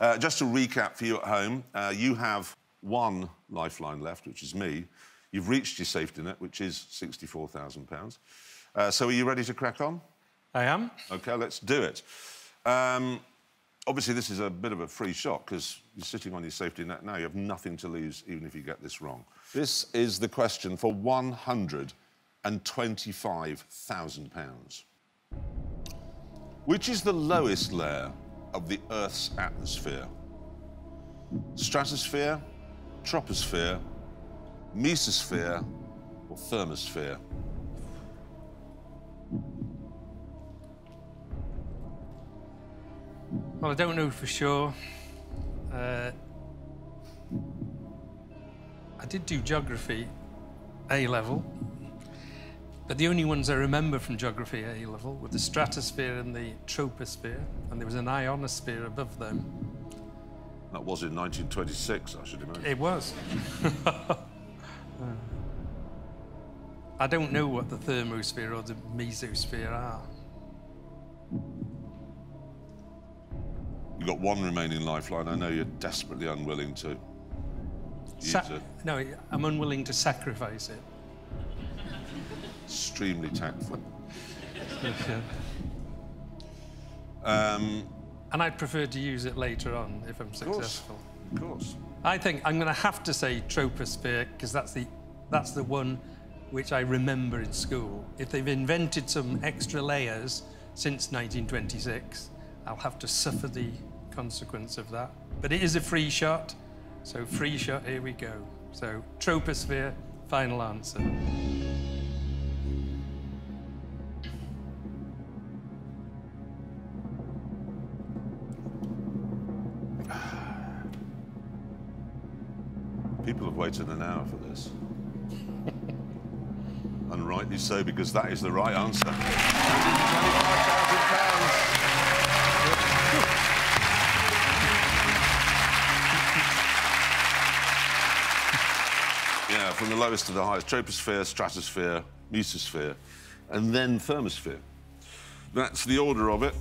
Uh, just to recap for you at home, uh, you have one lifeline left, which is me. You've reached your safety net, which is £64,000. Uh, so are you ready to crack on? I am. OK, let's do it. Um, obviously, this is a bit of a free shot because you're sitting on your safety net now. You have nothing to lose, even if you get this wrong. This is the question for £125,000. Which is the lowest layer of the Earth's atmosphere? Stratosphere, troposphere, mesosphere, or thermosphere? Well, I don't know for sure. Uh, I did do geography A level, but the only ones I remember from geography at A level were the stratosphere and the troposphere, and there was an ionosphere above them. That was in 1926, I should imagine. It was. I don't know what the thermosphere or the mesosphere are. You've got one remaining lifeline. I know you're desperately unwilling to use Sa- it. no, I'm unwilling to sacrifice it. Extremely tactful. Um, And I'd prefer to use it later on if I'm of course. successful. Of course. I think I'm going to have to say troposphere because that's the that's the one which I remember in school. If they've invented some extra layers since 1926, I'll have to suffer the consequence of that. But it is a free shot, so free shot. Here we go. So troposphere, final answer. People have waited an hour for this. and rightly so, because that is the right answer. £125,000. Yeah, from the lowest to the highest. Troposphere, stratosphere, mesosphere, and then thermosphere. That's the order of it.